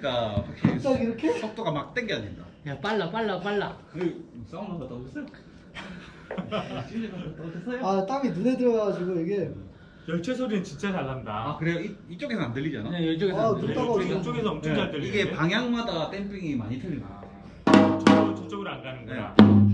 하니까 확실히 갑자기 이렇게? 속도가 막 땡겨진다. 야 빨라 빨라 빨라. 그 사우나 갔다 오셨어요? 찜질 갔다 오셨어요? 아 땀이 눈에 들어가가지고 이게 열차 소리는 진짜 잘 난다. 아 그래요? 이, 이쪽에서 안 들리잖아? 네 이쪽에서 아, 안 들려. 따가워. 이쪽, 이쪽에서 엄청 네. 잘 들리는데. 이게 방향마다 댐핑이 많이 틀리나? 저, 저쪽 으로 안 가는구나. 네.